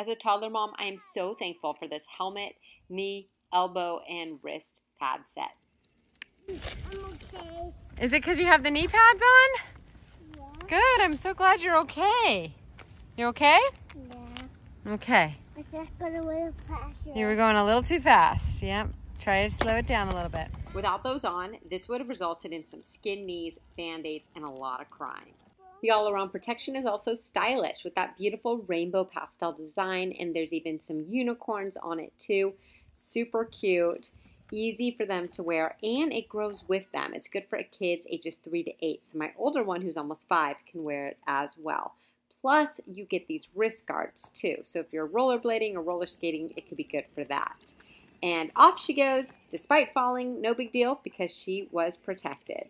As a toddler mom, I am so thankful for this helmet, knee, elbow, and wrist pad set. I'm okay. Is it because you have the knee pads on? Yeah. Good, I'm so glad you're okay. You okay? Yeah. Okay. I just got a little faster. You were going a little too fast. Yep. Try to slow it down a little bit. Without those on, this would have resulted in some skin knees, band aids, and a lot of crying. The all around protection is also stylish with that beautiful rainbow pastel design, and there's even some unicorns on it too. Super cute, easy for them to wear, and it grows with them. It's good for kids ages three to eight. So, my older one, who's almost five, can wear it as well. Plus, you get these wrist guards too. So, if you're rollerblading or roller skating, it could be good for that. And off she goes, despite falling, no big deal because she was protected.